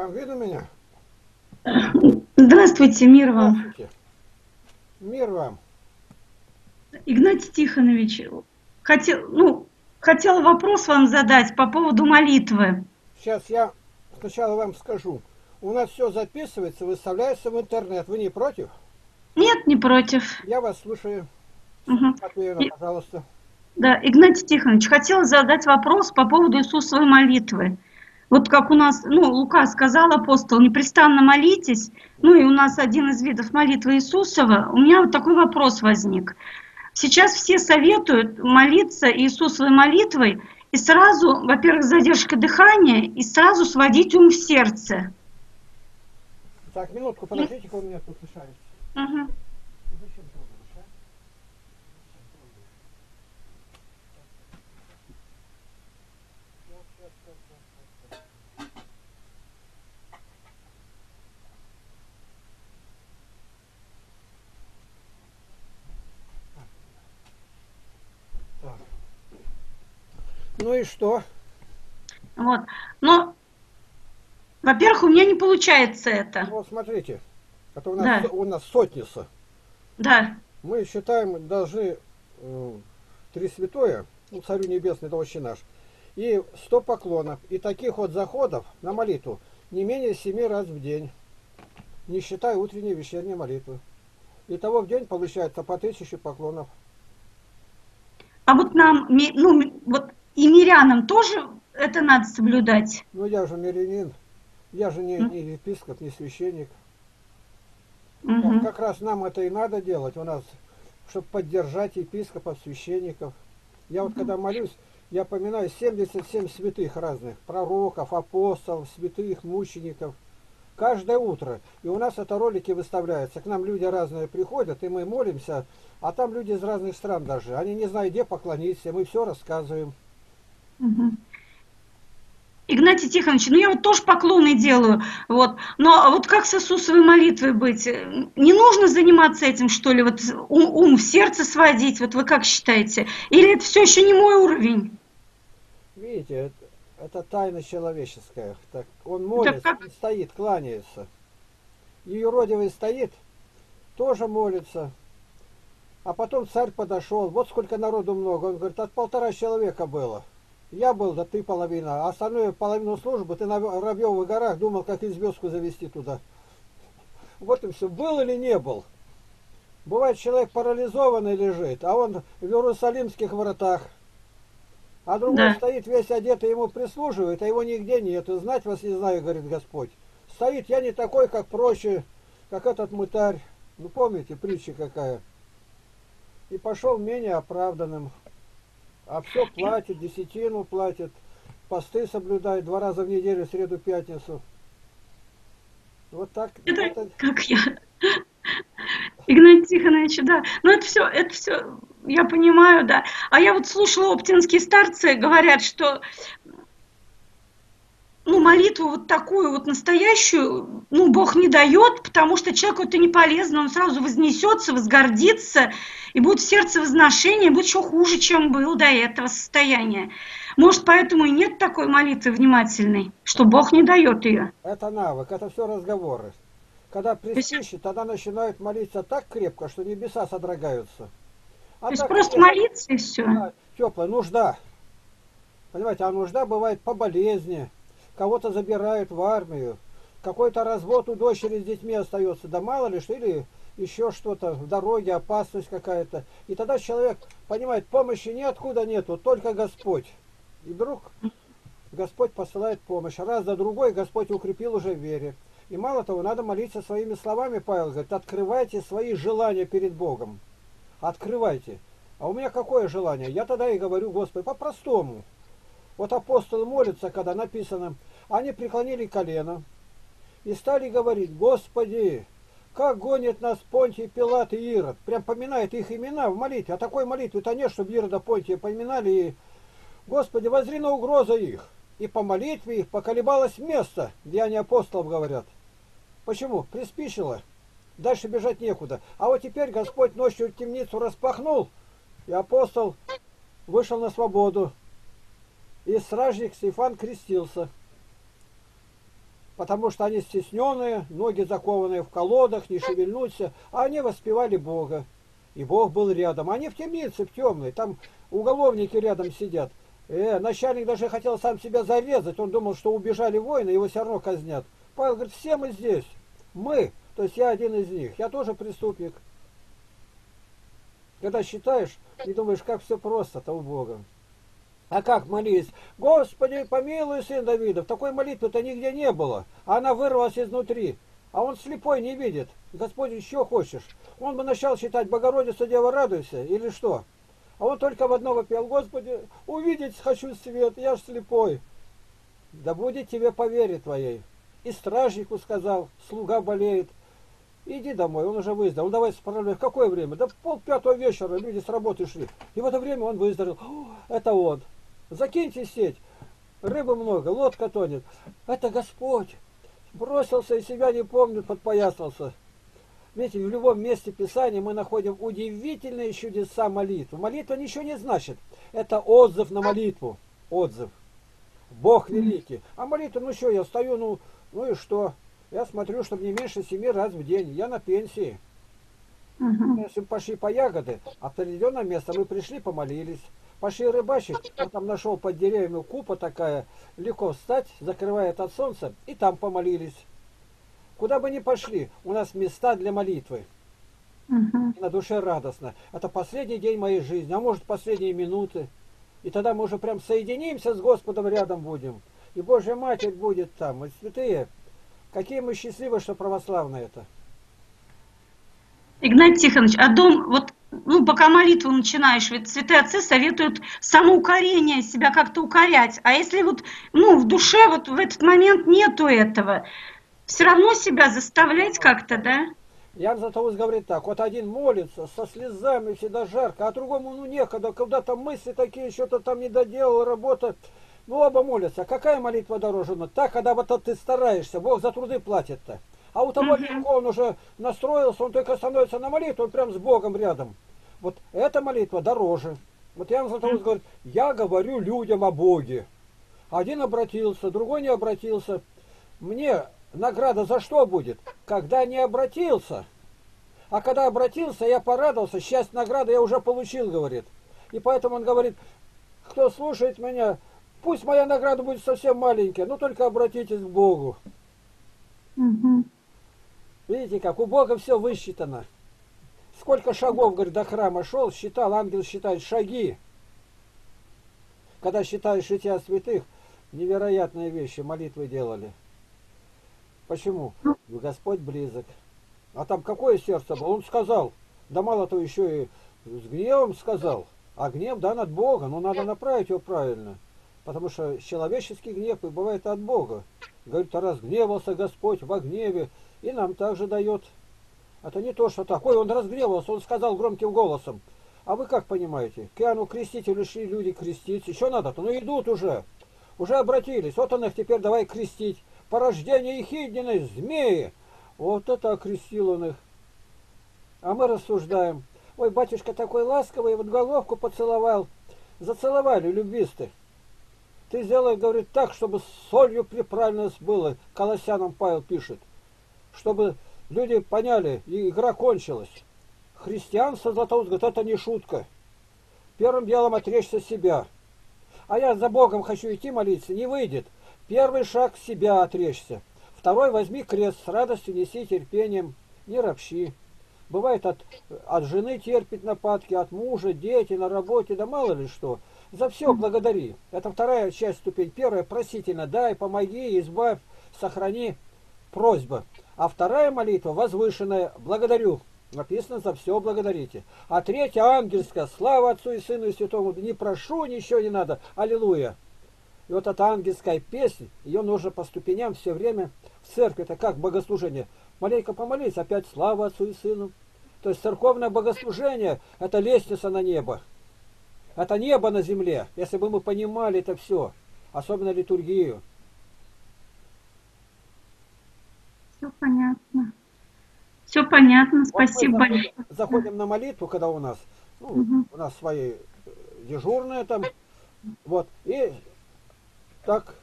Вам видно меня? Здравствуйте, мир вам. Здравствуйте. Мир вам. Игнатий Тихонович, хотел, ну, хотела вопрос вам задать по поводу молитвы. Сейчас я сначала вам скажу. У нас все записывается, выставляется в интернет. Вы не против? Нет, не против. Я вас слушаю. Матвеевна, И- пожалуйста. Да, Игнатий Тихонович, хотела задать вопрос по поводу Иисусовой молитвы. Вот как у нас, ну, Лука сказал апостол, непрестанно молитесь, ну и у нас один из видов молитвы Иисусова. У меня вот такой вопрос возник. Сейчас все советуют молиться Иисусовой молитвой и сразу, во-первых, задержка дыхания, и сразу сводить ум в сердце. Так, минутку, подождите-ка, у меня тут мешает. Мгм. Ну и что? Вот. Но, во-первых, у меня не получается это. Вот смотрите, это у нас, Да. у нас сотница. Да. Мы считаем, должны э, три святое, ну, Царю Небесный, это отче наш, и сто поклонов. И таких вот заходов на молитву не менее семи раз в день, не считая утренней и вечерней молитвы. Итого в день получается по тысяче поклонов. А вот нам, ну, вот и мирянам тоже это надо соблюдать. Ну я же мирянин, я же не, не епископ, не священник. Мгм. Как раз нам это и надо делать у нас, чтобы поддержать епископов, священников. Я вот когда молюсь, я поминаю 77 святых разных, пророков, апостолов, святых, мучеников. Каждое утро. И у нас это ролики выставляются. К нам люди разные приходят, и мы молимся, а там люди из разных стран даже. Они не знают, где поклониться, мы все рассказываем. Игнатий Тихонович, ну я вот тоже поклоны делаю, вот, но вот как с Иисусовой молитвой быть? Не нужно заниматься этим, что ли, вот ум, ум в сердце сводить, вот вы как считаете? Или это все еще не мой уровень? Видите, это, это тайна человеческая. Так, он молится, как? он стоит, кланяется. Юродивый стоит, тоже молится. А потом царь подошел, вот сколько народу много. Он говорит, от полтора человека было. Я был, да ты половина. А остальную половину службы ты на Воробьевых горах думал, как известку завести туда. Вот и все. Был или не был? Бывает, человек парализованный лежит, а он в Иерусалимских вратах. А другой Да. стоит весь одетый, ему прислуживает, а его нигде нет. И знать вас не знаю, говорит Господь. Стоит, я не такой, как проще, как этот мытарь. Ну, помните, притча какая? И пошел менее оправданным. А все платит, десятину платит, посты соблюдает два раза в неделю, среду, пятницу. Вот так. Это это- как я. Игнатий Тихонович, да. Ну это все, это все, я понимаю, да. А я вот слушала, оптинские старцы говорят, что ну, молитву вот такую вот настоящую, ну, Бог не дает, потому что человеку это не полезно, он сразу вознесется, возгордится, и будет в сердце возношение, будет еще хуже, чем был до этого состояния. Может, поэтому и нет такой молитвы внимательной, что Бог не дает ее. Это навык, это все разговоры. Когда приспичит, тогда начинают молиться так крепко, что небеса содрогаются. А То есть просто конечно, молиться и все. теплая нужда. Понимаете, а нужда бывает по болезни. Кого-то забирают в армию. Какой-то развод у дочери с детьми остается. Да мало ли что, или еще что-то в дороге, опасность какая-то. И тогда человек понимает, помощи ниоткуда нету, только Господь. И вдруг Господь посылает помощь. Раз за другой Господь укрепил уже в вере. И мало того, надо молиться своими словами, Павел говорит, открывайте свои желания перед Богом. Открывайте. А у меня какое желание? Я тогда и говорю, Господи, по-простому. Вот апостолы молятся, когда написано, они преклонили колено и стали говорить, Господи, как гонит нас Понтий, Пилат и Ирод. Прям поминает их имена в молитве. А такой молитвы-то нет, чтобы Ирода, Понтия поминали. И, Господи, возри на угрозу их. И по молитве их поколебалось место, где они апостолов говорят. Почему? Приспичило. Дальше бежать некуда. А вот теперь Господь ночью темницу распахнул, и апостол вышел на свободу. И стражник Стефан крестился. потому что они стесненные, ноги закованные в колодах, не шевельнуться, а они воспевали Бога. И Бог был рядом. Они в темнице, в темной, там уголовники рядом сидят. Э, начальник даже хотел сам себя зарезать, он думал, что убежали воины, его все равно казнят. Павел говорит, все мы здесь, мы, то есть я один из них, я тоже преступник. Когда считаешь и думаешь, как все просто-то у Бога. А как молились? Господи, помилуй, сын Давидов. Такой молитвы-то нигде не было. Она вырвалась изнутри. А он слепой не видит. Господи, еще хочешь? Он бы начал считать Богородицу, Дева, радуйся, или что? А он только в одно вопил, Господи, увидеть хочу свет, я ж слепой. Да будет тебе по вере твоей. И стражнику сказал, слуга болеет. Иди домой, он уже выздоровел. Ну давай справляй, в какое время? Да пол пятого вечера люди с работы шли. И в это время он выздоровел. О, это он. Закиньте сеть. Рыбы много, лодка тонет. Это Господь. Бросился и себя не помнит, подпоясался. Видите, в любом месте Писания мы находим удивительные чудеса молитвы. Молитва ничего не значит. Это отзыв на молитву. Отзыв. Бог великий. А молитва, ну что, я стою, ну, ну и что? Я смотрю, чтобы не меньше семи раз в день. Я на пенсии. Угу. Если пошли по ягоды, а определенное место мы пришли, помолились. Пошли рыбачить, он там нашел под деревьями купа такая, легко встать, закрывает от солнца, и там помолились. Куда бы ни пошли, у нас места для молитвы. Угу. И на душе радостно. Это последний день моей жизни, а может последние минуты. И тогда мы уже прям соединимся с Господом рядом будем. И Божья Матерь будет там, и святые. Какие мы счастливы, что православные это. Игнатий Тихонович, а дом, вот ну, пока молитву начинаешь, ведь святые отцы советуют самоукорение, себя как-то укорять. А если вот, ну, в душе вот в этот момент нету этого, все равно себя заставлять как-то, да? Ян Златоуст говорит так, вот один молится со слезами, всегда жарко, а другому ну некогда, когда-то мысли такие, что-то там не доделал, работа. Ну, оба молятся. Какая молитва дороже? Ну, так, когда вот ты стараешься, Бог за труды платит-то. А у того легко, он уже настроился, он только становится на молитву, он прям с Богом рядом. Вот эта молитва дороже. Вот Иоанн Златоуст говорит, я говорю людям о Боге. Один обратился, другой не обратился. Мне награда за что будет? Когда не обратился. А когда обратился, я порадовался, счастье награды я уже получил, говорит. И поэтому он говорит, кто слушает меня, пусть моя награда будет совсем маленькая, но только обратитесь к Богу. Угу. Видите, как у Бога все высчитано. Сколько шагов, говорит, до храма шел, считал, ангел считает шаги. Когда считаешь жития святых, невероятные вещи, молитвы делали. Почему? Господь близок. А там какое сердце было? Он сказал, да мало то еще и с гневом сказал. А гнев дан от Бога, но надо направить его правильно. Потому что человеческий гнев бывает от Бога. Говорит, а разгневался Господь во гневе, и нам также дает. Это не то, что такое, он разгневался, он сказал громким голосом. А вы как понимаете? К Иоанну Крестителю шли люди креститься. Еще надо-то? Ну идут уже. Уже обратились. Вот он их теперь давай крестить. Порождение Ехидниной, змеи. Вот это окрестил он их. А мы рассуждаем. Ой, батюшка такой ласковый, вот головку поцеловал. Зацеловали, любисты. Ты сделай, говорит, так, чтобы солью приправлено было. Колосянам Павел пишет чтобы люди поняли, и игра кончилась. Христианство, Златоуст говорит, это не шутка. Первым делом отречься себя. А я за Богом хочу идти молиться, не выйдет. Первый шаг себя отречься. Второй возьми крест, с радостью неси терпением, не ропщи. Бывает от, от жены терпеть нападки, от мужа, дети, на работе, да мало ли что. За все благодари. Это вторая часть ступень. Первая просительно, дай, помоги, избавь, сохрани. Просьба. А вторая молитва возвышенная «Благодарю». Написано «За все благодарите». А третья ангельская «Слава Отцу и Сыну и Святому». Не прошу, ничего не надо. Аллилуйя. И вот эта ангельская песня, ее нужно по ступеням все время в церкви. Это как богослужение. Маленько помолись, опять слава Отцу и Сыну. То есть церковное богослужение – это лестница на небо. Это небо на земле. Если бы мы понимали это все, особенно литургию. Все понятно. Все понятно, спасибо вот большое. Заходим на молитву, когда у нас, ну, угу. у нас свои дежурные там, вот, и так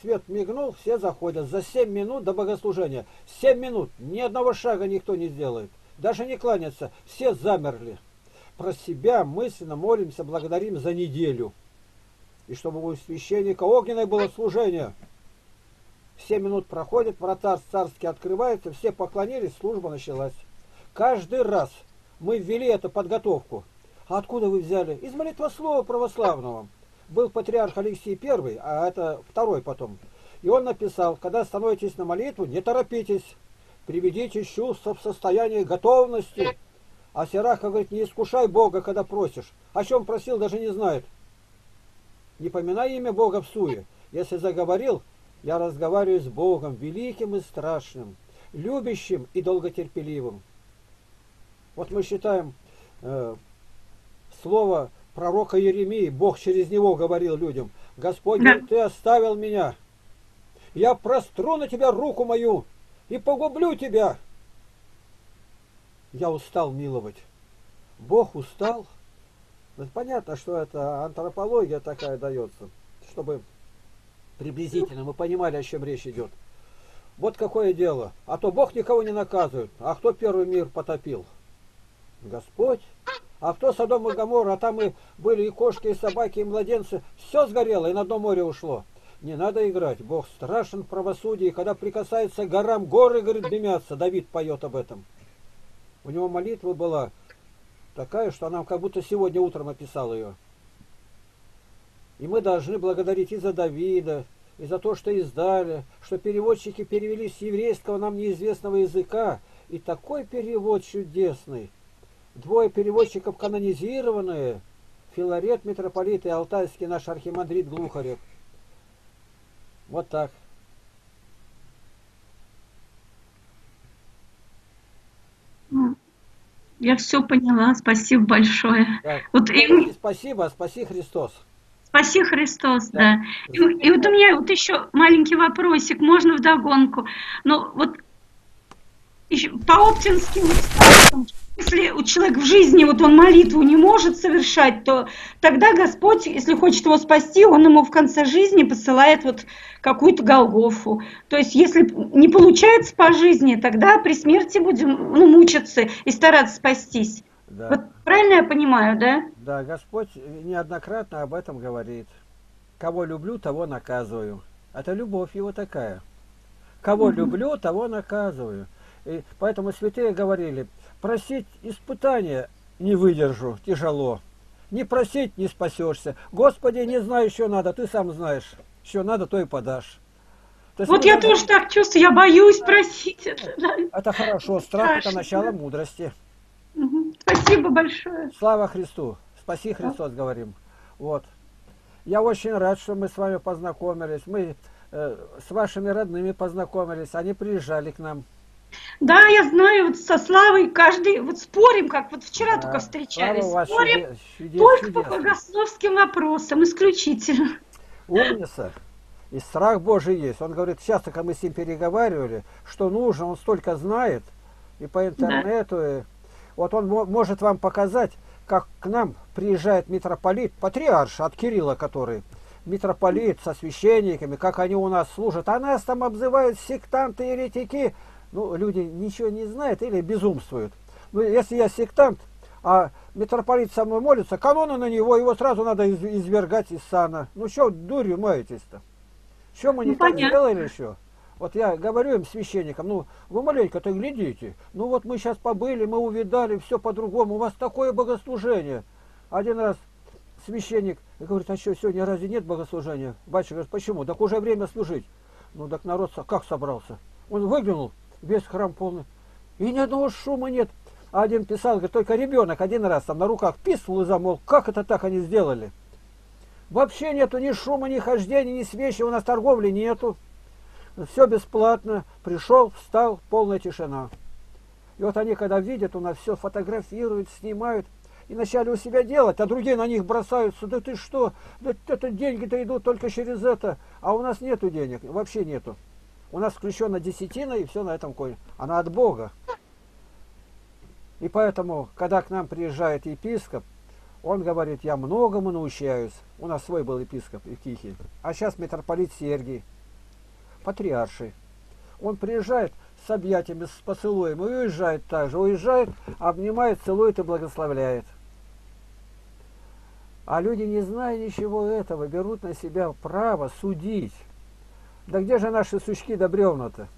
свет мигнул, все заходят. За семь минут до богослужения. Семь минут. Ни одного шага никто не сделает. Даже не кланяться. Все замерли. Про себя мысленно молимся, благодарим за неделю. И чтобы у священника огненное было служение. Семь минут проходит, врата царские открываются, все поклонились, служба началась. Каждый раз мы ввели эту подготовку. А откуда вы взяли? Из молитвослова православного был патриарх Алексей I, а это второй потом. И он написал, когда становитесь на молитву, не торопитесь, приведите чувство в состояние готовности. А Сираха говорит, не искушай Бога, когда просишь. О чем просил, даже не знает. Не поминай имя Бога в суе. Если заговорил, я разговариваю с Богом, великим и страшным, любящим и долготерпеливым. Вот мы считаем э, слово пророка Еремии, Бог через него говорил людям, Господь, да. ты оставил меня, я простру на тебя руку мою и погублю тебя. Я устал миловать. Бог устал. Ну, понятно, что это антропология такая дается, чтобы приблизительно мы понимали, о чем речь идет. Вот какое дело. А то Бог никого не наказывает. А кто первый мир потопил? Господь. А кто Содом и Гамор, а там и были и кошки, и собаки, и младенцы. Все сгорело, и на дно море ушло. Не надо играть. Бог страшен в правосудии. Когда прикасается к горам, горы, говорит, дымятся. Давид поет об этом. У него молитва была такая, что она как будто сегодня утром описал ее. И мы должны благодарить и за Давида, и за то, что издали, что переводчики перевели с еврейского нам неизвестного языка. И такой перевод чудесный – Двое переводчиков канонизированные. Филарет, митрополит и алтайский наш архимандрит Глухарев. Вот так. Я все поняла. Спасибо большое. Так, вот и... Спасибо, спаси Христос. Спаси Христос, да. да. И, и вот у меня вот еще маленький вопросик, можно вдогонку. Ну вот еще, по оптинским если у человека в жизни вот он молитву не может совершать, то тогда Господь, если хочет его спасти, он ему в конце жизни посылает вот какую-то Голгофу. То есть если не получается по жизни, тогда при смерти будем ну, мучиться и стараться спастись. Да. Вот правильно я понимаю, да? Да, Господь неоднократно об этом говорит. Кого люблю, того наказываю. Это любовь его такая. Кого люблю, того наказываю. И поэтому святые говорили, Просить испытания не выдержу, тяжело. Не просить не спасешься. Господи, не знаю, что надо, ты сам знаешь. Что надо, то и подашь. То вот я тоже так чувствую, я боюсь просить это. Это хорошо, страх это начало мудрости. Угу. Спасибо большое. Слава Христу. Спаси Христос, говорим. Вот. Я очень рад, что мы с вами познакомились. Мы э, с вашими родными познакомились. Они приезжали к нам. Да, я знаю, вот со Славой каждый, вот спорим, как вот вчера да, только встречались, спорим чудес, только чудес. по богословским вопросам, исключительно. Умница. И страх Божий есть. Он говорит, часто, когда мы с ним переговаривали, что нужно, он столько знает, и по интернету, да. и... вот он может вам показать, как к нам приезжает митрополит, патриарш от Кирилла, который, митрополит со священниками, как они у нас служат, а нас там обзывают сектанты, еретики, ну, люди ничего не знают или безумствуют. Ну, если я сектант, а митрополит со мной молится, каноны на него, его сразу надо извергать из сана. Ну, что дурью маетесь-то? Что мы не ну, так сделали еще? Вот я говорю им, священникам, ну, вы маленько-то глядите. Ну, вот мы сейчас побыли, мы увидали, все по-другому. У вас такое богослужение. Один раз священник говорит, а что, сегодня разве нет богослужения? Батюшка говорит, почему? Так уже время служить. Ну, так народ как собрался? Он выглянул, весь храм полный. И ни одного шума нет. А один писал, говорит, только ребенок один раз там на руках писал и замол. Как это так они сделали? Вообще нету ни шума, ни хождения, ни свечи, у нас торговли нету. Все бесплатно. Пришел, встал, полная тишина. И вот они, когда видят, у нас все фотографируют, снимают, и начали у себя делать, а другие на них бросаются. Да ты что? Да это деньги-то идут только через это. А у нас нету денег, вообще нету. У нас включена десятина, и все на этом кончится. Она от Бога. И поэтому, когда к нам приезжает епископ, он говорит, я многому научаюсь. У нас свой был епископ Евтихий. А сейчас митрополит Сергий. Патриарший. Он приезжает с объятиями, с поцелуем и уезжает также. Уезжает, обнимает, целует и благословляет. А люди, не зная ничего этого, берут на себя право судить. Да где же наши сучки да бревна-то?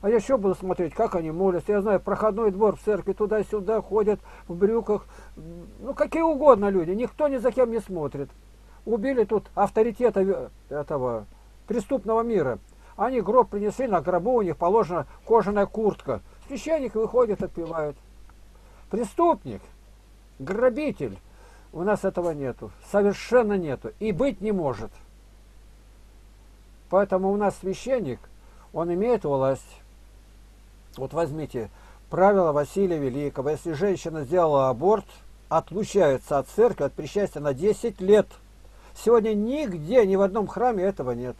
А я еще буду смотреть, как они молятся. Я знаю, проходной двор в церкви, туда-сюда ходят в брюках. Ну, какие угодно люди. Никто ни за кем не смотрит. Убили тут авторитета этого преступного мира. Они гроб принесли, на гробу у них положена кожаная куртка. Священник выходит, отпевают. Преступник, грабитель. У нас этого нету. Совершенно нету. И быть не может. Поэтому у нас священник, он имеет власть. Вот возьмите правило Василия Великого. Если женщина сделала аборт, отлучается от церкви, от причастия на 10 лет. Сегодня нигде, ни в одном храме этого нет.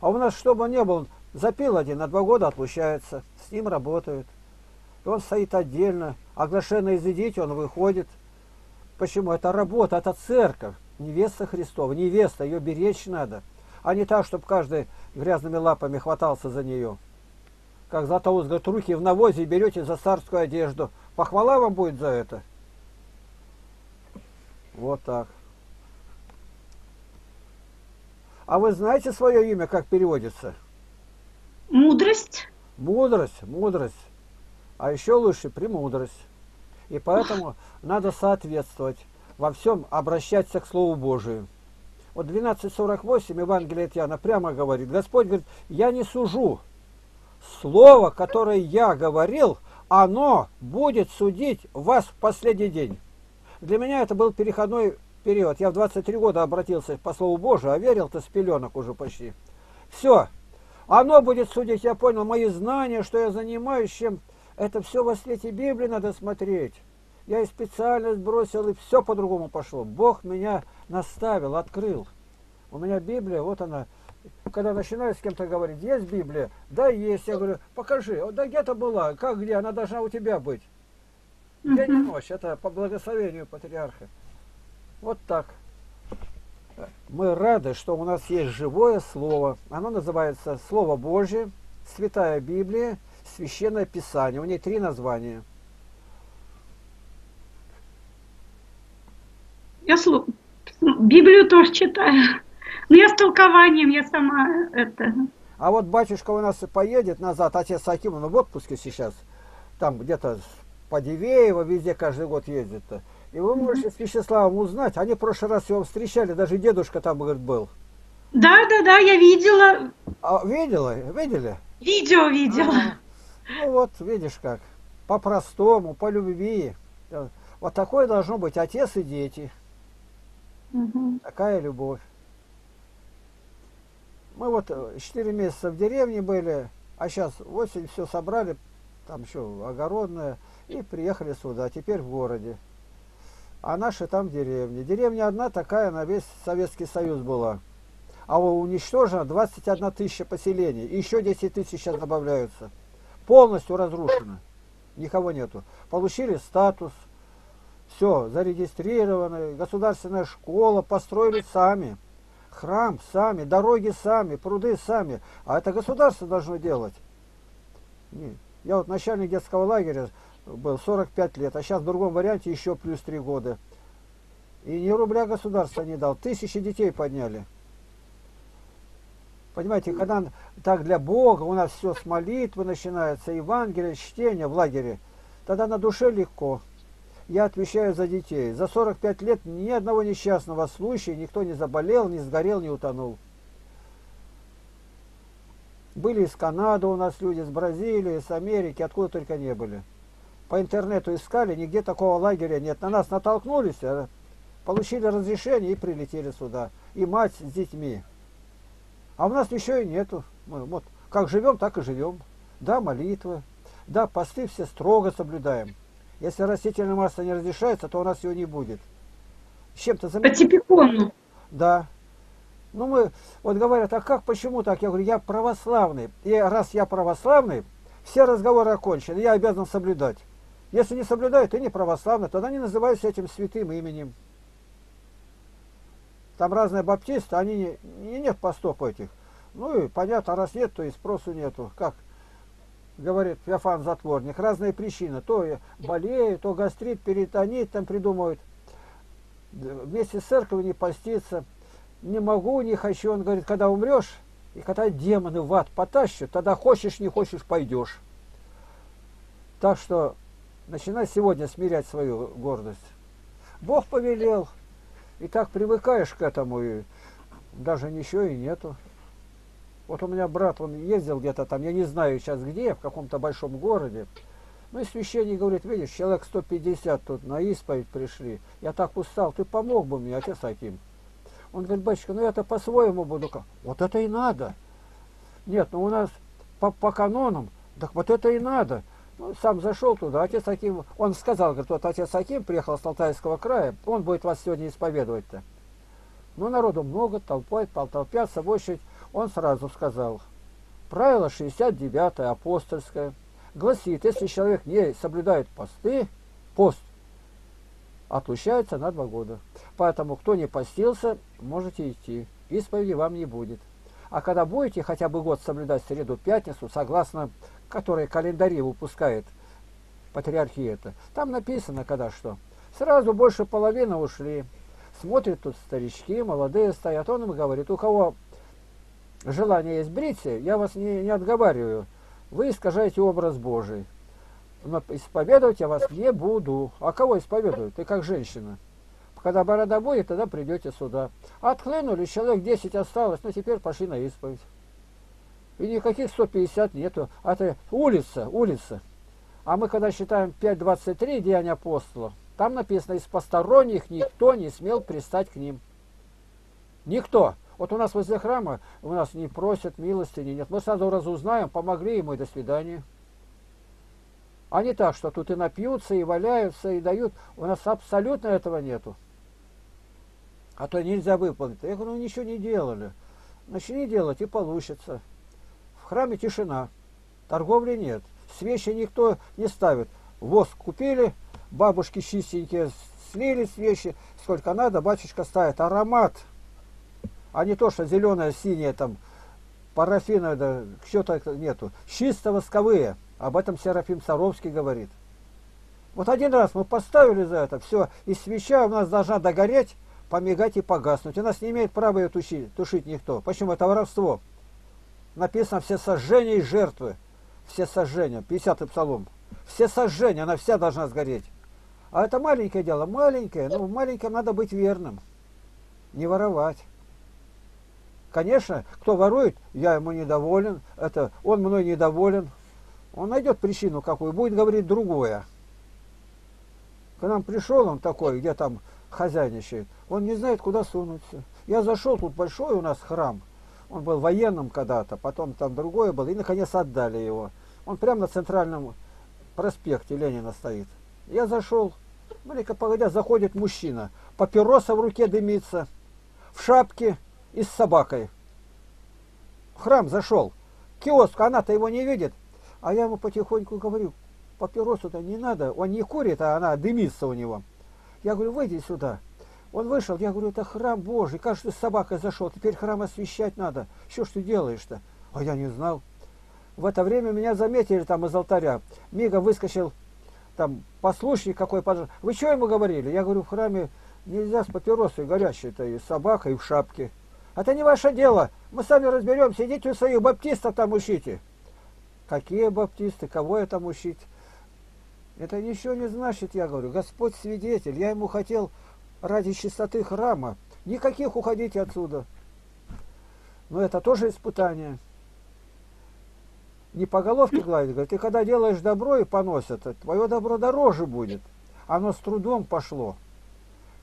А у нас, чтобы он не был, запил один, на два года отлучается. С ним работают. И он стоит отдельно. Оглашенно изыдите, он выходит. Почему? Это работа, это церковь. Невеста Христова, невеста, ее беречь надо. А не так, чтобы каждый грязными лапами хватался за нее как Златоуст говорит, руки в навозе и берете за царскую одежду. Похвала вам будет за это. Вот так. А вы знаете свое имя, как переводится? Мудрость. Мудрость, мудрость. А еще лучше премудрость. И поэтому надо соответствовать, во всем обращаться к Слову Божию. Вот 12.48 Евангелие от Иоанна прямо говорит, Господь говорит, я не сужу, Слово, которое я говорил, оно будет судить вас в последний день. Для меня это был переходной период. Я в 23 года обратился по Слову Божию, а верил-то с пеленок уже почти. Все. Оно будет судить, я понял, мои знания, что я занимаюсь, чем... Это все во свете Библии надо смотреть. Я и специальность бросил, и все по-другому пошло. Бог меня наставил, открыл. У меня Библия, вот она, когда начинаю с кем-то говорить, есть Библия? Да, есть. Я говорю, покажи. Да где-то была. Как где? Она должна у тебя быть. День и ночь. Это по благословению патриарха. Вот так. Мы рады, что у нас есть живое слово. Оно называется Слово Божье, Святая Библия, Священное Писание. У нее три названия. Я слу... Библию тоже читаю. Ну, я с толкованием, я сама это... А вот батюшка у нас поедет назад, отец Аким, он в отпуске сейчас, там где-то по Дивеево, везде каждый год ездит. -то. И вы можете с Вячеславом узнать, они в прошлый раз его встречали, даже дедушка там, говорит, был. Да, да, да, я видела. А, видела? Видели? Видео видела. А, ну вот, видишь как, по-простому, по любви. Вот такое должно быть отец и дети. Угу. Такая любовь. Мы вот 4 э, месяца в деревне были, а сейчас осень все собрали, там еще огородное, и приехали сюда, теперь в городе. А наши там в деревне. Деревня одна такая на весь Советский Союз была. А уничтожено 21 тысяча поселений. И еще 10 тысяч сейчас добавляются. Полностью разрушено. Никого нету. Получили статус. Все, зарегистрированы. Государственная школа построили сами храм сами, дороги сами, пруды сами. А это государство должно делать. Я вот начальник детского лагеря 45 лет, а сейчас в другом варианте еще плюс 3 года. И ни рубля государства не дал. Тысячи детей подняли. Понимаете, когда так для Бога, у нас все с молитвы начинается, Евангелие, чтение в лагере, тогда на душе легко я отвечаю за детей. За 45 лет ни одного несчастного случая, никто не заболел, не сгорел, не утонул. Были из Канады у нас люди, с Бразилии, с Америки, откуда только не были. По интернету искали, нигде такого лагеря нет. На нас натолкнулись, а получили разрешение и прилетели сюда. И мать с детьми. А у нас еще и нету. Мы вот как живем, так и живем. Да, молитвы. Да, посты все строго соблюдаем. Если растительная масса не разрешается, то у нас его не будет. С чем-то заметно. Да. Ну мы, вот говорят, а как, почему так? Я говорю, я православный. И раз я православный, все разговоры окончены, я обязан соблюдать. Если не соблюдаю, ты не православный, тогда не называйся этим святым именем. Там разные баптисты, они не, не нет постов этих. Ну и понятно, раз нет, то и спросу нету. Как говорит Феофан Затворник, разные причины. То болеют, то гастрит, перитонит там придумывают. Вместе с церковью не поститься. Не могу, не хочу. Он говорит, когда умрешь, и когда демоны в ад потащат, тогда хочешь, не хочешь, пойдешь. Так что начинай сегодня смирять свою гордость. Бог повелел, и так привыкаешь к этому, и даже ничего и нету. Вот у меня брат, он ездил где-то там, я не знаю сейчас где, в каком-то большом городе. Ну и священник говорит, видишь, человек 150 тут на исповедь пришли. Я так устал, ты помог бы мне, отец Аким. Он говорит, батюшка, ну я-то по-своему буду. Вот это и надо. Нет, ну у нас по, по канонам, так вот это и надо. Сам зашел туда, отец Аким, он сказал, говорит, вот отец Аким приехал с Алтайского края, он будет вас сегодня исповедовать-то. Ну, народу много, толпой, толпятся в очередь. Он сразу сказал, правило 69 апостольское, гласит, если человек не соблюдает посты, пост отлучается на два года. Поэтому, кто не постился, можете идти. Исповеди вам не будет. А когда будете хотя бы год соблюдать среду, пятницу, согласно которой календари выпускает патриархия это, там написано когда что. Сразу больше половины ушли. Смотрят тут старички, молодые стоят. Он им говорит, у кого желание есть бриться, я вас не, не отговариваю. Вы искажаете образ Божий. Но исповедовать я вас не буду. А кого исповедуют? Ты как женщина. Когда борода будет, тогда придете сюда. Отхлынули, человек 10 осталось, но теперь пошли на исповедь. И никаких 150 нету. А это улица, улица. А мы когда считаем 5.23 деяния апостола, там написано, из посторонних никто не смел пристать к ним. Никто. Вот у нас возле храма у нас не просят милости, нет. Мы сразу разузнаем, помогли ему и до свидания. А не так, что тут и напьются, и валяются, и дают. У нас абсолютно этого нету. А то нельзя выполнить. Я говорю, ну ничего не делали. Начни делать и получится. Храме тишина. Торговли нет. Свечи никто не ставит. Воск купили, бабушки чистенькие слили свечи, сколько надо, батюшка ставит. Аромат а не то, что зеленое, синее, там, парафиновое, да, что-то нету. Чисто восковые. Об этом Серафим Саровский говорит. Вот один раз мы поставили за это, все, и свеча у нас должна догореть, помигать и погаснуть. У нас не имеет права ее тушить, тушить никто. Почему? Это воровство. Написано все сожжения и жертвы. Все сожжения. 50-й псалом. Все сожжения, она вся должна сгореть. А это маленькое дело, маленькое, но в маленьком надо быть верным. Не воровать. Конечно, кто ворует, я ему недоволен, это он мной недоволен. Он найдет причину какую, будет говорить другое. К нам пришел он такой, где там хозяйничает, он не знает, куда сунуться. Я зашел, тут большой у нас храм. Он был военным когда-то, потом там другое было, и наконец отдали его. Он прямо на центральном проспекте Ленина стоит. Я зашел, маленько погодя, заходит мужчина, папироса в руке дымится, в шапке, и с собакой. В храм зашел. Киоск, она-то его не видит. А я ему потихоньку говорю, папиросу-то не надо. Он не курит, а она дымится у него. Я говорю, выйди сюда. Он вышел, я говорю, это храм Божий, как же с собакой зашел, теперь храм освещать надо. Что ж ты делаешь-то? А я не знал. В это время меня заметили там из алтаря. Мига выскочил там послушник какой пожар. Вы что ему говорили? Я говорю, в храме нельзя с папиросой горящей-то и собакой в шапке. Это не ваше дело. Мы сами разберемся. Идите у своих баптистов там учите. Какие баптисты? Кого это там учить? Это ничего не значит, я говорю. Господь свидетель. Я ему хотел ради чистоты храма. Никаких уходите отсюда. Но это тоже испытание. Не по головке гладить, говорит, ты когда делаешь добро и поносят, твое добро дороже будет. Оно с трудом пошло.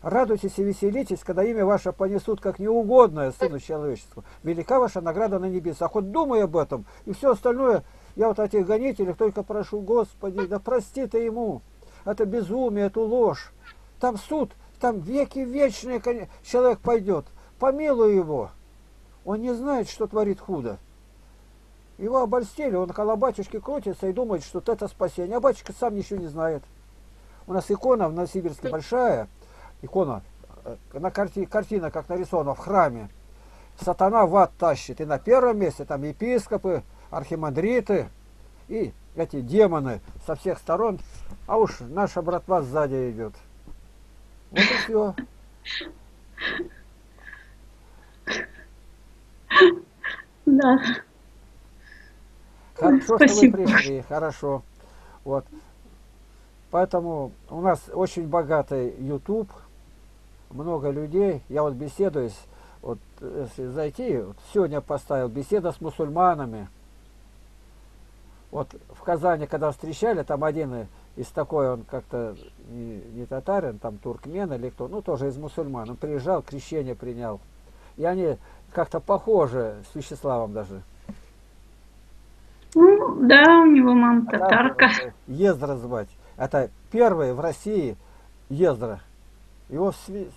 Радуйтесь и веселитесь, когда имя ваше понесут как неугодное Сыну Человеческому. Велика ваша награда на небесах. Хоть думай об этом. И все остальное, я вот этих гонителей только прошу, Господи, да прости ты ему. Это безумие, эту ложь. Там суд, там веки вечные человек пойдет. Помилуй его. Он не знает, что творит худо. Его обольстили, он около батюшки крутится и думает, что это спасение. А батюшка сам ничего не знает. У нас икона в Новосибирске большая, икона, э, на карти, картина как нарисована в храме. сатана в ад тащит. И на первом месте там епископы, архимандриты и эти демоны со всех сторон. А уж наша братва сзади идет. Вот и все. Да. Хорошо, Спасибо. что вы пришли, хорошо. Вот. Поэтому у нас очень богатый YouTube, много людей. Я вот беседуюсь, вот если зайти, вот сегодня поставил беседа с мусульманами. Вот в Казани, когда встречали, там один из такой, он как-то не, не татарин, там туркмен или кто, ну тоже из мусульман. Он приезжал, крещение принял. И они как-то похожи с Вячеславом даже. Ну, да, у него мама татарка. Ездра звать. Это первый в России Ездра. Его сви...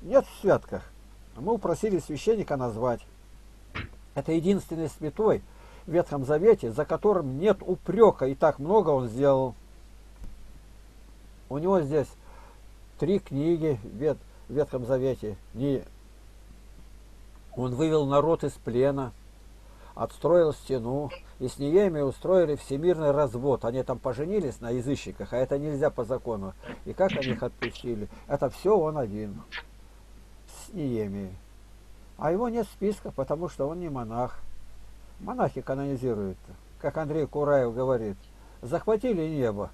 нет в святках. Мы упросили священника назвать. Это единственный святой в Ветхом Завете, за которым нет упрека, и так много он сделал. У него здесь три книги в Ветхом Завете. Не... Он вывел народ из плена, отстроил стену, и с Нееми устроили всемирный развод. Они там поженились на язычниках, а это нельзя по закону. И как они их отпустили? Это все он один. С Неемией. А его нет списка, потому что он не монах. Монахи канонизируют. Как Андрей Кураев говорит. Захватили небо.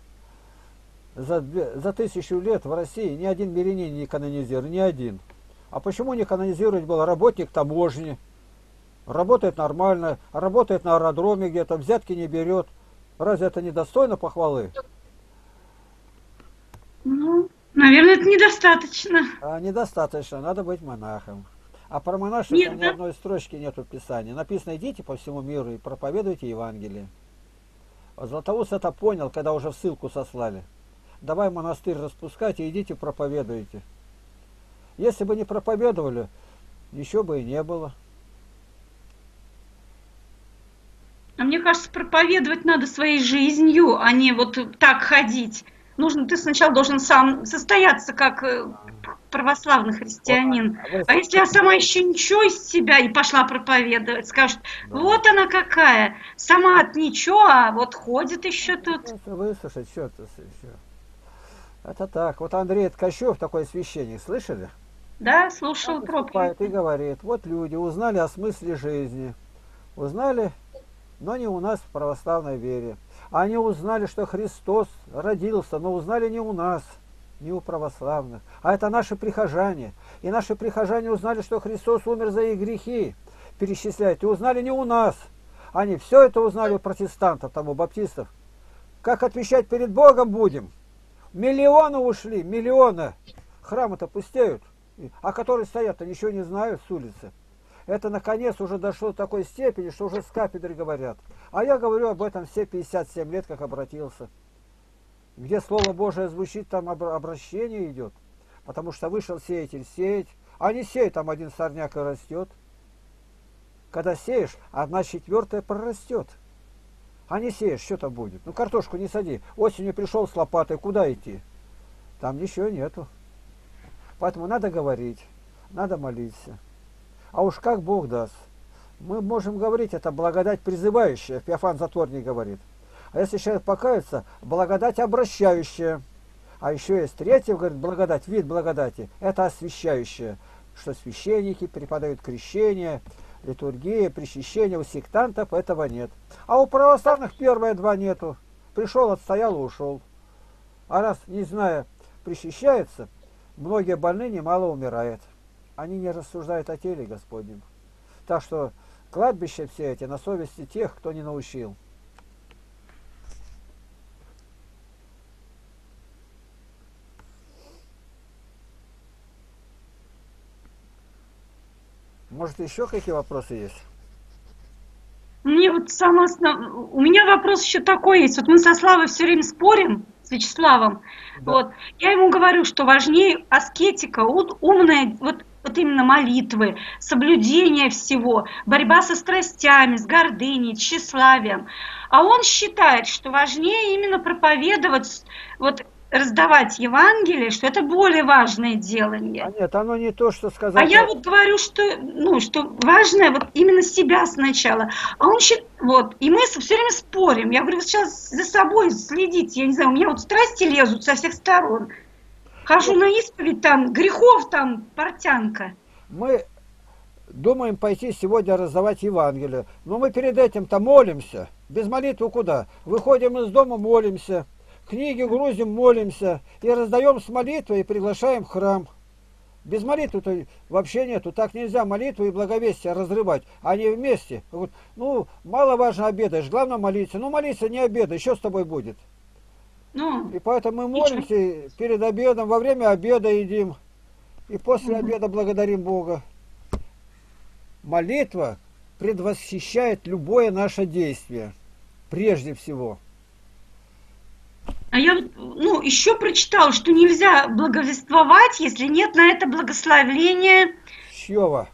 За, за тысячу лет в России ни один мирянин не канонизирует, ни один. А почему не канонизировать был работник таможни? работает нормально, работает на аэродроме где-то, взятки не берет. Разве это недостойно похвалы? Ну, наверное, это недостаточно. А, недостаточно, надо быть монахом. А про монашество Нет, ни да? одной строчки нету в Писании. Написано, идите по всему миру и проповедуйте Евангелие. Златоуст это понял, когда уже в ссылку сослали. Давай монастырь распускать и идите проповедуйте. Если бы не проповедовали, еще бы и не было. А мне кажется, проповедовать надо своей жизнью, а не вот так ходить. Нужно, ты сначала должен сам состояться как э, православный христианин. А если я сама еще ничего из себя и пошла проповедовать, скажут, вот она какая, сама от ничего, а вот ходит еще тут. Выслушать, что то еще. Это так. Вот Андрей Ткачев, такой священник, слышали? Да, слушал проповедь. И говорит, вот люди узнали о смысле жизни, узнали но не у нас в православной вере. Они узнали, что Христос родился, но узнали не у нас, не у православных, а это наши прихожане. И наши прихожане узнали, что Христос умер за их грехи, перечисляют, и узнали не у нас. Они все это узнали у протестантов, там у баптистов. Как отвечать перед Богом будем? Миллионы ушли, миллионы. Храмы-то пустеют, а которые стоят-то ничего не знают с улицы. Это наконец уже дошло до такой степени, что уже с кафедры говорят. А я говорю об этом все 57 лет, как обратился. Где Слово Божие звучит, там обращение идет. Потому что вышел сеятель сеять, а не сеять, там один сорняк и растет. Когда сеешь, одна четвертая прорастет. А не сеешь, что там будет? Ну, картошку не сади. Осенью пришел с лопатой, куда идти? Там ничего нету. Поэтому надо говорить, надо молиться. А уж как Бог даст. Мы можем говорить, это благодать призывающая, Феофан Затворник говорит. А если человек покается, благодать обращающая. А еще есть третья, говорит, благодать, вид благодати, это освящающая, что священники преподают крещение, литургия, причащение, у сектантов этого нет. А у православных первые два нету. Пришел, отстоял и ушел. А раз, не зная, причащается, многие больные немало умирают они не рассуждают о теле Господнем. Так что кладбища все эти на совести тех, кто не научил. Может, еще какие вопросы есть? Мне вот сама основ... У меня вопрос еще такой есть. Вот мы со Славой все время спорим, с Вячеславом. Да. Вот. Я ему говорю, что важнее аскетика, умная, вот вот именно молитвы, соблюдение всего, борьба со страстями, с гордыней, тщеславием. А он считает, что важнее именно проповедовать вот раздавать Евангелие, что это более важное делание. А нет, оно не то, что сказать. А я вот говорю, что, ну, что важное вот именно себя сначала. А он считает, вот, и мы все время спорим. Я говорю, вы сейчас за собой следите, я не знаю, у меня вот страсти лезут со всех сторон. Хожу на исповедь, там, грехов там, портянка. Мы думаем пойти сегодня раздавать Евангелие, но мы перед этим-то молимся. Без молитвы куда? Выходим из дома, молимся книги грузим, молимся и раздаем с молитвой и приглашаем в храм. Без молитвы-то вообще нету. Так нельзя молитву и благовестие разрывать. Они вместе. Ну, мало важно обедаешь, главное молиться. Ну, молиться не обеда, еще с тобой будет. Ну, и поэтому мы молимся и перед обедом, во время обеда едим. И после угу. обеда благодарим Бога. Молитва предвосхищает любое наше действие. Прежде всего. А я ну, еще прочитала, что нельзя благовествовать, если нет на это благословения. Чьего?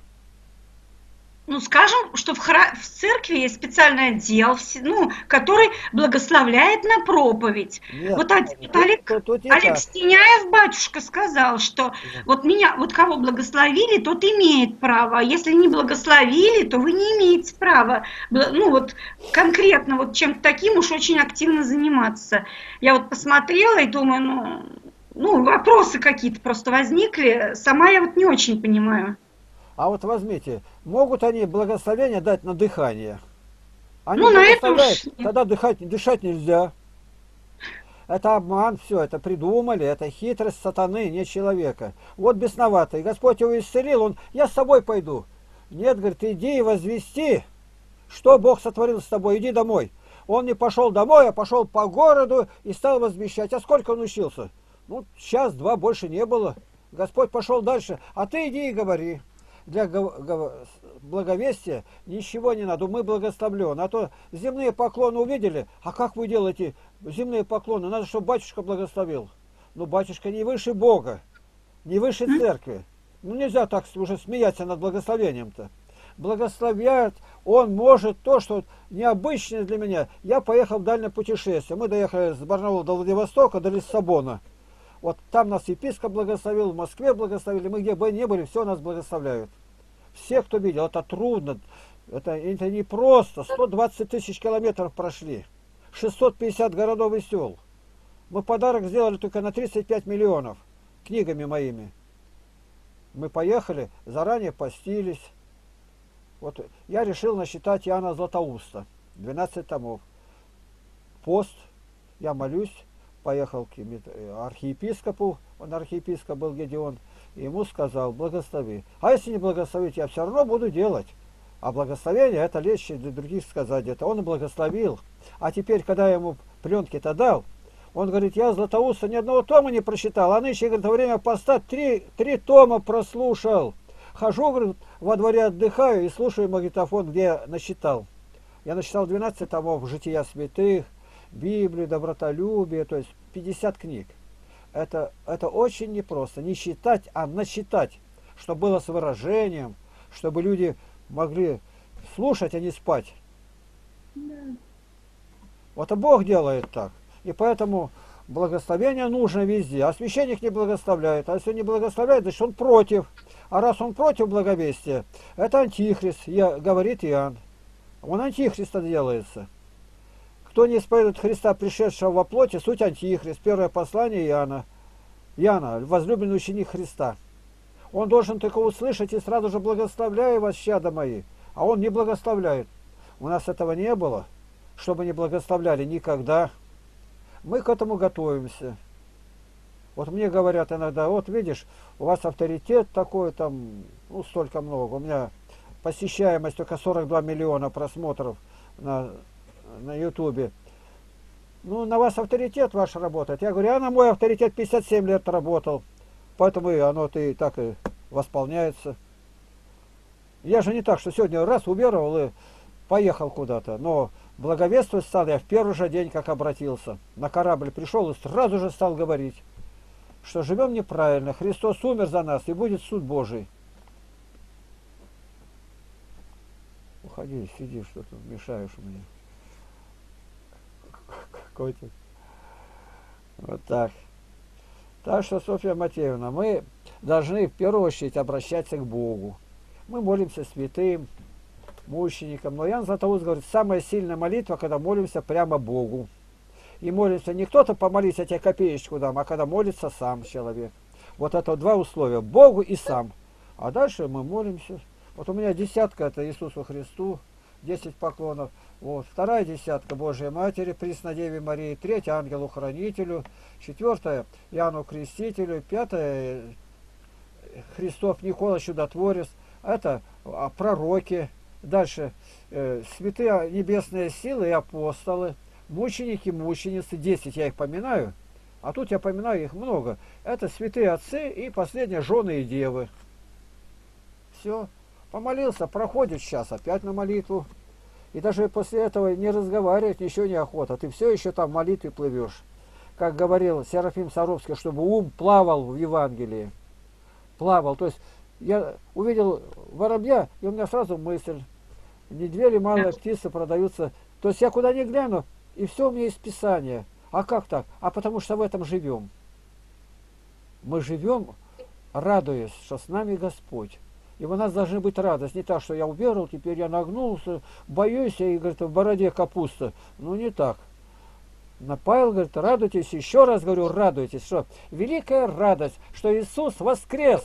Ну, скажем, что в, хра... в церкви есть специальный отдел, ну, который благословляет на проповедь. Нет, вот, от, вот Олег, тут, тут Олег Стеняев, батюшка, сказал, что да. вот меня, вот кого благословили, тот имеет право, а если не благословили, то вы не имеете права, ну, вот конкретно вот чем-то таким уж очень активно заниматься. Я вот посмотрела и думаю, ну, ну, вопросы какие-то просто возникли, сама я вот не очень понимаю. А вот возьмите, могут они благословение дать на дыхание? Они ну, на это уж... тогда дыхать, дышать нельзя. Это обман, все, это придумали, это хитрость сатаны, не человека. Вот бесноватый. Господь его исцелил, он, я с тобой пойду. Нет, говорит, иди и возвести, что Бог сотворил с тобой, иди домой. Он не пошел домой, а пошел по городу и стал возвещать. А сколько он учился? Ну, час-два больше не было. Господь пошел дальше, а ты иди и говори для благовестия ничего не надо. Мы благословлены. А то земные поклоны увидели. А как вы делаете земные поклоны? Надо, чтобы батюшка благословил. Ну, батюшка не выше Бога, не выше церкви. Ну, нельзя так уже смеяться над благословением-то. Благословляет, он может то, что необычное для меня. Я поехал в дальнее путешествие. Мы доехали с Барнаула до Владивостока, до Лиссабона. Вот там нас епископ благословил, в Москве благословили, мы где бы ни были, все нас благословляют. Все, кто видел, это трудно, это, это не просто. 120 тысяч километров прошли, 650 городов и сел. Мы подарок сделали только на 35 миллионов книгами моими. Мы поехали, заранее постились. Вот я решил насчитать Иоанна Златоуста, 12 томов. Пост, я молюсь, поехал к архиепископу, он архиепископ был Гедеон, ему сказал, благослови. А если не благословить, я все равно буду делать. А благословение это легче для других сказать это. Он благословил. А теперь, когда я ему пленки-то дал, он говорит, я Златоуста ни одного тома не прочитал, а нынче, говорит, во время поста три, три тома прослушал. Хожу, говорит, во дворе отдыхаю и слушаю магнитофон, где насчитал. Я насчитал 12 томов «Жития святых», Библию, добротолюбие, то есть 50 книг. Это, это очень непросто. Не считать, а насчитать, чтобы было с выражением, чтобы люди могли слушать, а не спать. Да. Вот и Бог делает так. И поэтому благословение нужно везде. А священник не благословляет. А если не благословляет, значит он против. А раз он против благовестия, это антихрист, я, говорит Иоанн. Он антихриста делается. Кто не исповедует Христа, пришедшего во плоти, суть антихрист. Первое послание Иоанна. Иоанна, возлюбленный ученик Христа. Он должен только услышать и сразу же благословляю вас, щада мои. А он не благословляет. У нас этого не было, чтобы не благословляли никогда. Мы к этому готовимся. Вот мне говорят иногда, вот видишь, у вас авторитет такой, там, ну, столько много. У меня посещаемость только 42 миллиона просмотров на на ютубе. Ну, на вас авторитет ваш работает. Я говорю, а на мой авторитет 57 лет работал. Поэтому и оно-то и так и восполняется. Я же не так, что сегодня раз уверовал и поехал куда-то. Но благовествовать стал я в первый же день, как обратился. На корабль пришел и сразу же стал говорить, что живем неправильно. Христос умер за нас и будет суд Божий. Уходи, сиди, что ты мешаешь мне котик. Вот так. Так что, Софья Матеевна, мы должны в первую очередь обращаться к Богу. Мы молимся святым, мученикам. Но Ян Златоуст говорит, самая сильная молитва, когда молимся прямо Богу. И молимся не кто-то помолись, я тебе копеечку дам, а когда молится сам человек. Вот это два условия, Богу и сам. А дальше мы молимся. Вот у меня десятка, это Иисусу Христу, 10 поклонов. Вот. Вторая десятка Божьей Матери, Преснодеве Марии. Третья Ангелу-Хранителю. Четвертая Иоанну Крестителю. Пятая Христов Никола Чудотворец. Это а, пророки. Дальше э, святые небесные силы и апостолы. Мученики, мученицы. Десять я их поминаю. А тут я поминаю их много. Это святые отцы и последние жены и девы. Все. Помолился, проходит сейчас опять на молитву. И даже после этого не разговаривать ничего не охота. Ты все еще там в молитве плывешь. Как говорил Серафим Саровский, чтобы ум плавал в Евангелии. Плавал. То есть я увидел воробья, и у меня сразу мысль. Не две ли малые птицы продаются. То есть я куда ни гляну, и все у меня из Писания. А как так? А потому что в этом живем. Мы живем, радуясь, что с нами Господь. И у нас должны быть радость. Не так, что я уверовал, теперь я нагнулся, боюсь, и, говорит, в бороде капуста. Ну, не так. На Павел говорит, радуйтесь, еще раз говорю, радуйтесь, что великая радость, что Иисус воскрес.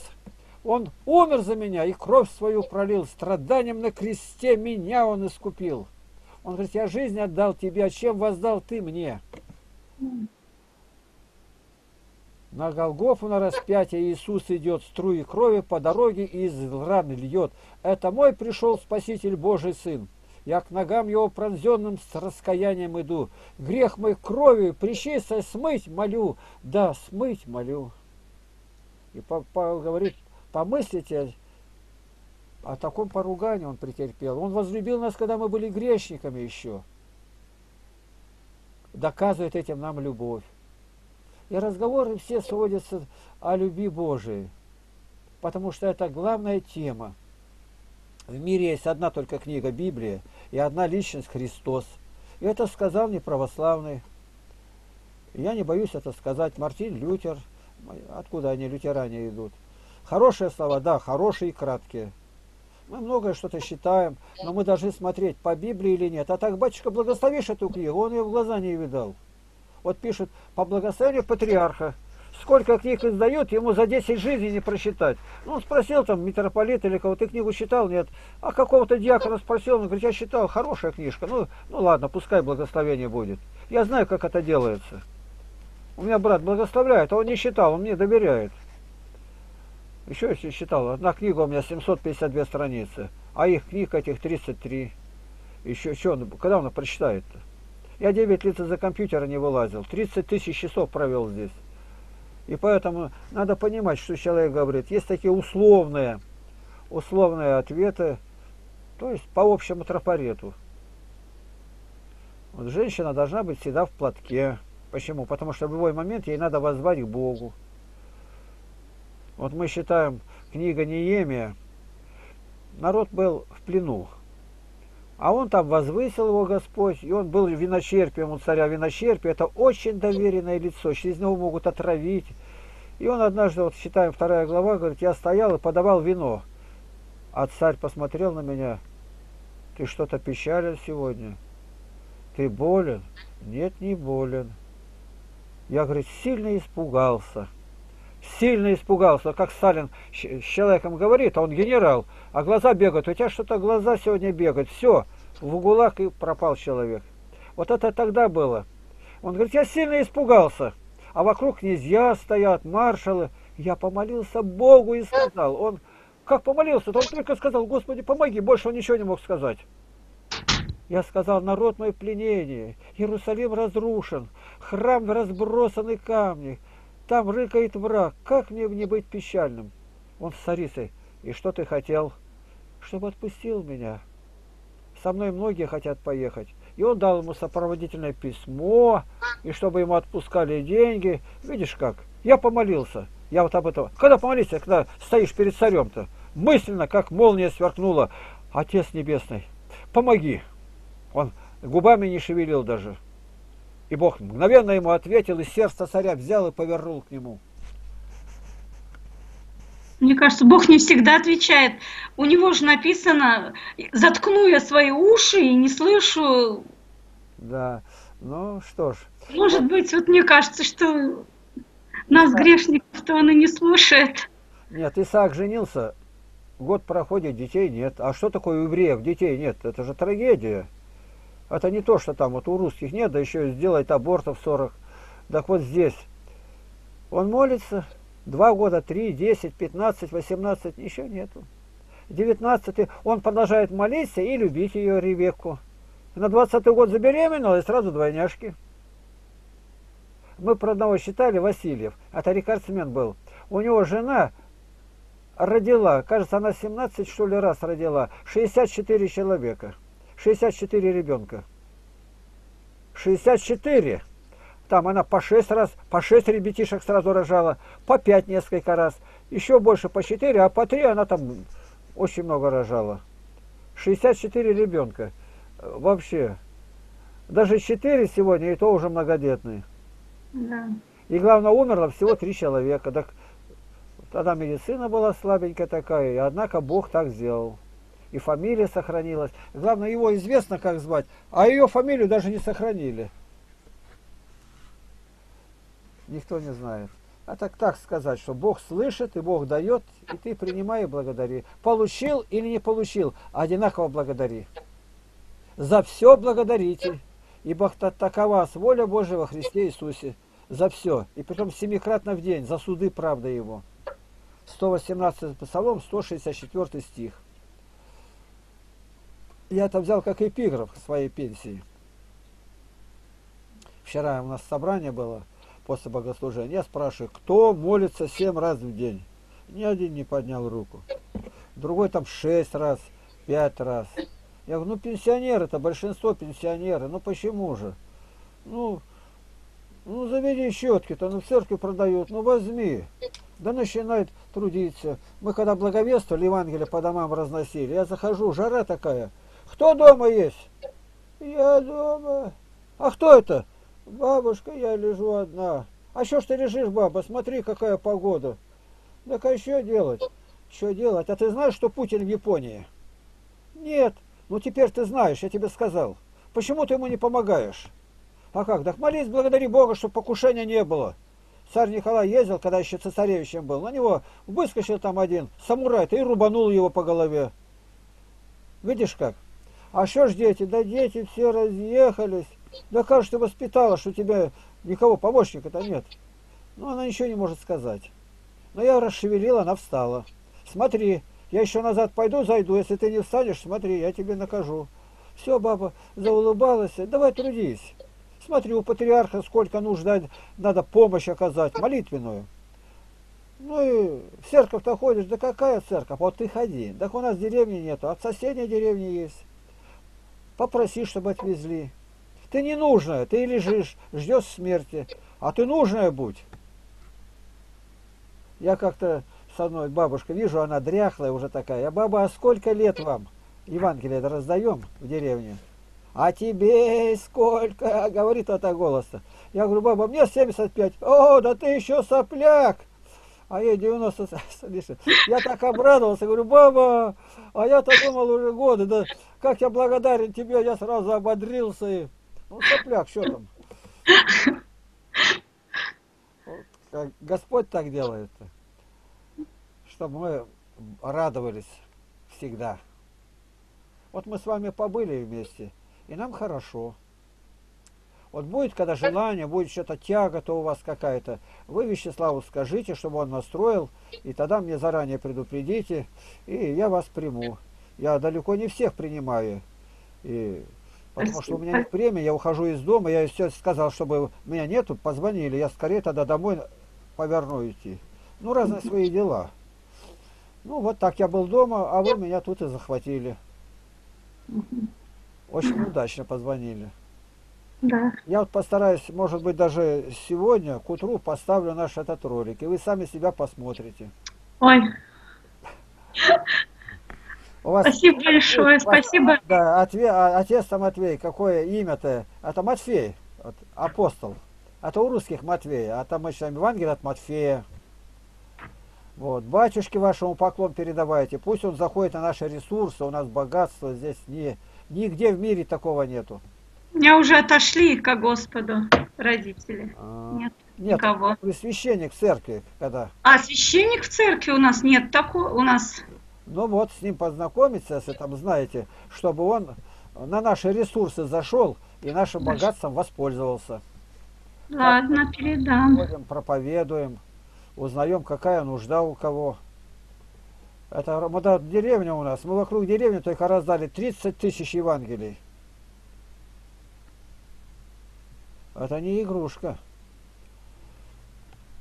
Он умер за меня и кровь свою пролил, страданием на кресте меня Он искупил. Он говорит, я жизнь отдал тебе, а чем воздал ты мне? На Голгофу на распятие Иисус идет, струи крови по дороге из раны льет. Это мой пришел Спаситель Божий Сын. Я к ногам его пронзенным с раскаянием иду. Грех мой кровью причистой смыть молю. Да, смыть молю. И Павел говорит, помыслите о таком поругании он претерпел. Он возлюбил нас, когда мы были грешниками еще. Доказывает этим нам любовь. И разговоры все сводятся о любви Божией, потому что это главная тема. В мире есть одна только книга Библия и одна личность Христос. И это сказал не православный. Я не боюсь это сказать. Мартин Лютер. Откуда они, лютеране, идут? Хорошие слова, да, хорошие и краткие. Мы многое что-то считаем, но мы должны смотреть, по Библии или нет. А так, батюшка, благословишь эту книгу, он ее в глаза не видал. Вот пишет, по благословению патриарха. Сколько книг издают, ему за 10 жизней не просчитать. Ну, он спросил там митрополит или кого, ты книгу читал? Нет. А какого-то диакона спросил, он говорит, я читал, хорошая книжка. Ну, ну ладно, пускай благословение будет. Я знаю, как это делается. У меня брат благословляет, а он не читал, он мне доверяет. Еще если читал, одна книга у меня 752 страницы, а их книг этих 33. Еще, что, когда он прочитает-то? Я 9 лет за компьютера не вылазил. 30 тысяч часов провел здесь. И поэтому надо понимать, что человек говорит. Есть такие условные, условные ответы, то есть по общему трафарету. Вот женщина должна быть всегда в платке. Почему? Потому что в любой момент ей надо воззвать к Богу. Вот мы считаем, книга Неемия, народ был в плену. А он там возвысил его Господь, и он был виночерпием у царя. Виночерпие – это очень доверенное лицо, через него могут отравить. И он однажды, вот считаем, вторая глава, говорит, я стоял и подавал вино. А царь посмотрел на меня, ты что-то печален сегодня? Ты болен? Нет, не болен. Я, говорит, сильно испугался. Сильно испугался, как Сталин с человеком говорит, а он генерал – а глаза бегают. У тебя что-то глаза сегодня бегают. Все, в угулах и пропал человек. Вот это тогда было. Он говорит, я сильно испугался. А вокруг князья стоят, маршалы. Я помолился Богу и сказал. Он как помолился, то он только сказал, Господи, помоги. Больше он ничего не мог сказать. Я сказал, народ мой в пленении, Иерусалим разрушен, храм разбросаны камни, там рыкает враг, как мне не быть печальным? Он с царицей, и что ты хотел? Чтобы отпустил меня. Со мной многие хотят поехать. И он дал ему сопроводительное письмо, и чтобы ему отпускали деньги. Видишь как? Я помолился. Я вот об этом. Когда помолиться, когда стоишь перед царем-то, мысленно, как молния сверкнула. Отец Небесный, помоги. Он губами не шевелил даже. И Бог мгновенно ему ответил, и сердце царя взял и повернул к нему. Мне кажется, Бог не всегда отвечает. У него же написано, заткну я свои уши и не слышу. Да, ну что ж. Может быть, вот мне кажется, что нас, грешников-то, он и не слушает. Нет, Исаак женился, год проходит, детей нет. А что такое у евреев? Детей нет. Это же трагедия. Это не то, что там вот у русских нет, да еще сделает абортов 40. Так вот здесь. Он молится, два года, три, десять, пятнадцать, восемнадцать, еще нету. Девятнадцатый, он продолжает молиться и любить ее, Ревекку. На двадцатый год забеременела и сразу двойняшки. Мы про одного считали, Васильев, это рекордсмен был. У него жена родила, кажется, она 17 что ли раз родила, 64 человека, 64 ребенка. 64! Там она по 6 раз, по 6 ребятишек сразу рожала, по 5 несколько раз, еще больше по 4, а по 3 она там очень много рожала. 64 ребенка. Вообще. Даже 4 сегодня, и то уже многодетные. Да. И главное, умерло всего 3 человека. Так Тогда медицина была слабенькая такая, и однако Бог так сделал. И фамилия сохранилась. Главное, его известно, как звать, а ее фамилию даже не сохранили. Никто не знает. А так так сказать, что Бог слышит и Бог дает, и ты принимай и благодари. Получил или не получил, одинаково благодари. За все благодарите, ибо такова воля Божия во Христе Иисусе. За все. И притом семикратно в день, за суды правда Его. 118 Псалом, 164 стих. Я это взял как эпиграф своей пенсии. Вчера у нас собрание было после богослужения. Я спрашиваю, кто молится семь раз в день? Ни один не поднял руку. Другой там шесть раз, пять раз. Я говорю, ну пенсионеры это большинство пенсионеры. Ну почему же? Ну, ну заведи щетки-то, ну в церкви продают, ну возьми да начинает трудиться. Мы когда благовествовали, Евангелие по домам разносили, я захожу, жара такая. Кто дома есть? Я дома. А кто это? Бабушка, я лежу одна. А что ж ты лежишь, баба? Смотри, какая погода. Так а что делать? Что делать? А ты знаешь, что Путин в Японии? Нет. Ну теперь ты знаешь, я тебе сказал. Почему ты ему не помогаешь? А как? Так молись, благодари Бога, чтобы покушения не было. Царь Николай ездил, когда еще цесаревичем был, на него выскочил там один самурай-то и рубанул его по голове. Видишь как? А что ж дети? Да дети все разъехались. Да же ты воспитала, что у тебя никого помощника-то нет? Ну, она ничего не может сказать. Но я расшевелила, она встала. Смотри, я еще назад пойду, зайду. Если ты не встанешь, смотри, я тебе накажу. Все, баба заулыбалась. Давай трудись. Смотри, у патриарха сколько нужно, надо помощь оказать, молитвенную. Ну и в церковь-то ходишь, да какая церковь? Вот ты ходи. Так у нас деревни нету, а в соседней деревне есть. Попроси, чтобы отвезли. Ты не нужная, ты лежишь, ждешь смерти, а ты нужная будь. Я как-то с одной бабушкой вижу, она дряхлая уже такая. Я, баба, а сколько лет вам? Евангелие раздаем в деревне. А тебе сколько? Говорит это голоса. Я говорю, баба, мне 75. О, да ты еще сопляк. А ей 90, Я так обрадовался, говорю, баба, а я-то думал уже годы, да как я благодарен тебе, я сразу ободрился. Ну, сопляк, что там? Вот, Господь так делает, чтобы мы радовались всегда. Вот мы с вами побыли вместе и нам хорошо. Вот будет, когда желание, будет что-то тяга-то у вас какая-то, вы Вячеславу скажите, чтобы он настроил, и тогда мне заранее предупредите, и я вас приму. Я далеко не всех принимаю, и, потому что у меня нет времени, я ухожу из дома, я все сказал, чтобы меня нету, позвонили, я скорее тогда домой поверну идти. Ну, разные свои дела. Ну, вот так я был дома, а вы меня тут и захватили. Очень удачно позвонили. Да. Я вот постараюсь, может быть, даже сегодня, к утру, поставлю наш этот ролик, и вы сами себя посмотрите. Ой. У вас, спасибо большое, вас, спасибо. Да, отве, а, отец-то Матвей, какое имя-то? Это Матфей, вот, апостол. Это у русских Матвей, а там мы читаем Евангелие от Матфея. Вот, батюшке вашему поклон передавайте. Пусть он заходит на наши ресурсы, у нас богатство здесь не, нигде в мире такого нету. Меня уже отошли ко Господу родители. А, Нет, Нет, никого. вы священник в церкви, когда. А священник в церкви у нас нет такого. У нас Ну вот, с ним познакомиться, если там знаете, чтобы он на наши ресурсы зашел и нашим богатством воспользовался. ладно, передам. Ходим, проповедуем, узнаем, какая нужда у кого. Это вот эта деревня у нас. Мы вокруг деревни только раздали 30 тысяч Евангелий. Это не игрушка.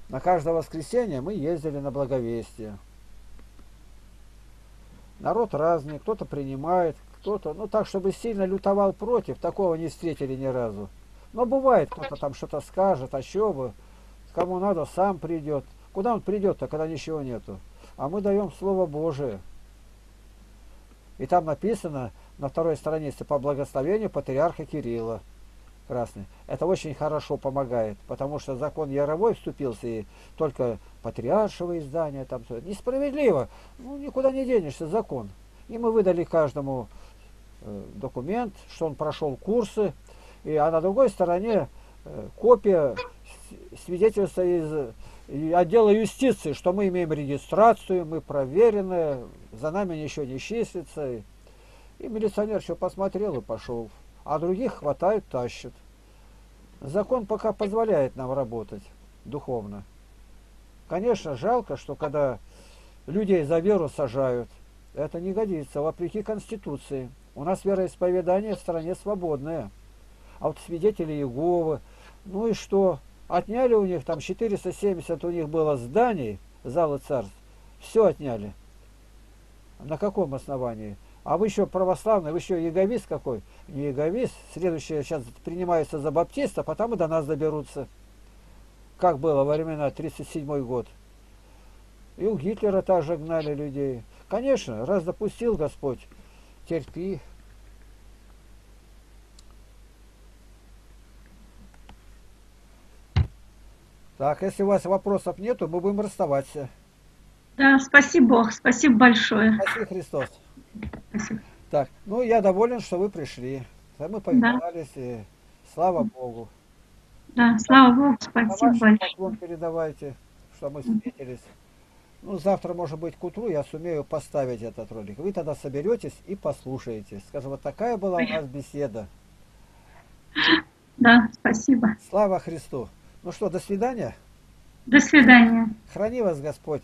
На каждое воскресенье мы ездили на благовестие. Народ разный, кто-то принимает, кто-то, ну так, чтобы сильно лютовал против, такого не встретили ни разу. Но бывает, кто-то там что-то скажет, а что бы, кому надо, сам придет. Куда он придет-то, когда ничего нету? А мы даем Слово Божие. И там написано на второй странице по благословению патриарха Кирилла. Красный. Это очень хорошо помогает, потому что закон Яровой вступился, и только патриаршего издания там. Несправедливо. Ну, никуда не денешься, закон. И мы выдали каждому э, документ, что он прошел курсы, и, а на другой стороне э, копия свидетельства из отдела юстиции, что мы имеем регистрацию, мы проверены, за нами ничего не числится. И милиционер еще посмотрел и пошел. А других хватают, тащат. Закон пока позволяет нам работать духовно. Конечно, жалко, что когда людей за веру сажают, это не годится, вопреки Конституции. У нас вероисповедание в стране свободное. А вот свидетели Иеговы, ну и что? Отняли у них там 470 у них было зданий, залы царств. Все отняли. На каком основании? А вы еще православный, вы еще яговист какой? Не яговист. Следующее сейчас принимаются за баптиста, потом и до нас доберутся. Как было во времена 37 год. И у Гитлера также гнали людей. Конечно, раз допустил Господь, терпи. Так, если у вас вопросов нету, мы будем расставаться. Да, спасибо Бог, спасибо большое. Спаси Христос. Спасибо. Так, ну я доволен, что вы пришли. Да, Мы повидались, и слава Богу. Да, слава Богу, спасибо большое. поклон передавайте, что мы встретились. Ну, завтра, может быть, к утру я сумею поставить этот ролик. Вы тогда соберетесь и послушаете. Скажем, вот такая была у нас беседа. Да, спасибо. Слава Христу. Ну что, до свидания. До свидания. Храни вас Господь.